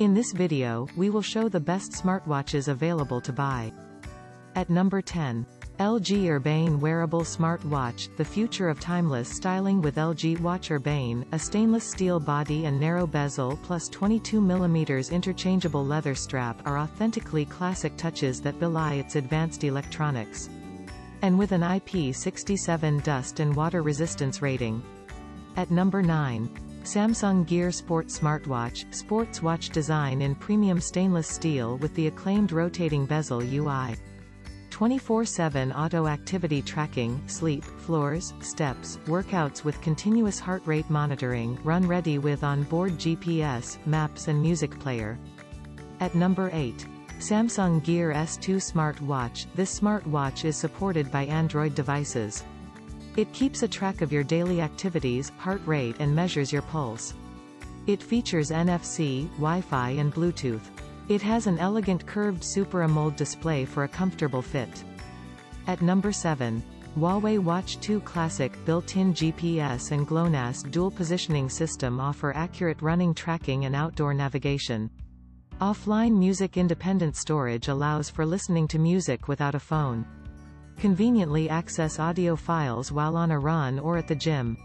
In this video, we will show the best smartwatches available to buy. At number 10. LG Urbane Wearable Smartwatch, the future of timeless styling with LG Watch Urbane, a stainless steel body and narrow bezel plus 22mm interchangeable leather strap are authentically classic touches that belie its advanced electronics. And with an IP67 dust and water resistance rating. At number 9. Samsung Gear Sport Smartwatch, sports watch design in premium stainless steel with the acclaimed rotating bezel UI. 24-7 auto activity tracking, sleep, floors, steps, workouts with continuous heart rate monitoring, run ready with on-board GPS, maps and music player. At number 8. Samsung Gear S2 Smartwatch, this smartwatch is supported by Android devices. It keeps a track of your daily activities, heart rate and measures your pulse. It features NFC, Wi-Fi and Bluetooth. It has an elegant curved Super AMOLED display for a comfortable fit. At number 7. Huawei Watch 2 Classic built-in GPS and GLONASS dual positioning system offer accurate running tracking and outdoor navigation. Offline music independent storage allows for listening to music without a phone. Conveniently access audio files while on a run or at the gym.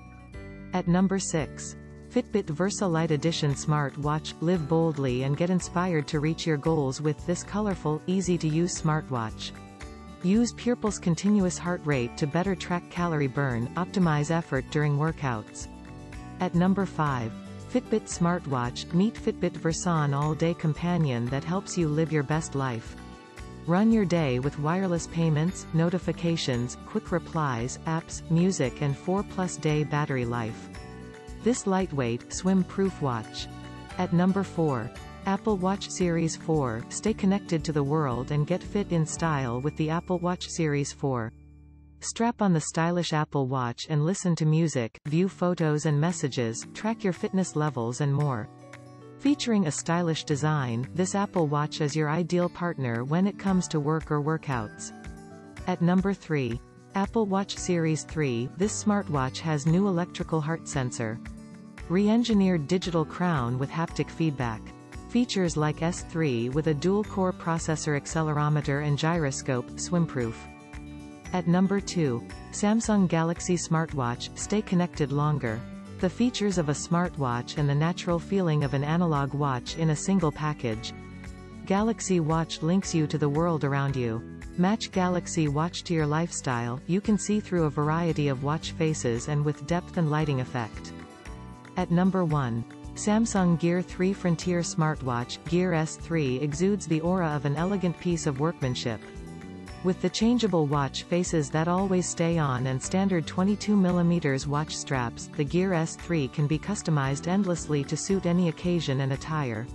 At number 6. Fitbit Versa Lite Edition Smart Watch. Live boldly and get inspired to reach your goals with this colorful, easy-to-use smartwatch. Use PurePulse continuous heart rate to better track calorie burn, optimize effort during workouts. At number 5. Fitbit Smartwatch. Meet Fitbit Versa all-day companion that helps you live your best life. Run your day with wireless payments, notifications, quick replies, apps, music and 4 plus day battery life. This lightweight, swim-proof watch. At number 4. Apple Watch Series 4. Stay connected to the world and get fit in style with the Apple Watch Series 4. Strap on the stylish Apple Watch and listen to music, view photos and messages, track your fitness levels and more. Featuring a stylish design, this Apple Watch is your ideal partner when it comes to work or workouts. At number 3. Apple Watch Series 3, this smartwatch has new electrical heart sensor. Re-engineered digital crown with haptic feedback. Features like S3 with a dual-core processor accelerometer and gyroscope, swimproof. At number 2. Samsung Galaxy Smartwatch, stay connected longer. The features of a smartwatch and the natural feeling of an analog watch in a single package. Galaxy Watch links you to the world around you. Match Galaxy Watch to your lifestyle, you can see through a variety of watch faces and with depth and lighting effect. At number 1. Samsung Gear 3 Frontier Smartwatch, Gear S3 exudes the aura of an elegant piece of workmanship. With the changeable watch faces that always stay on and standard 22mm watch straps, the Gear S3 can be customized endlessly to suit any occasion and attire.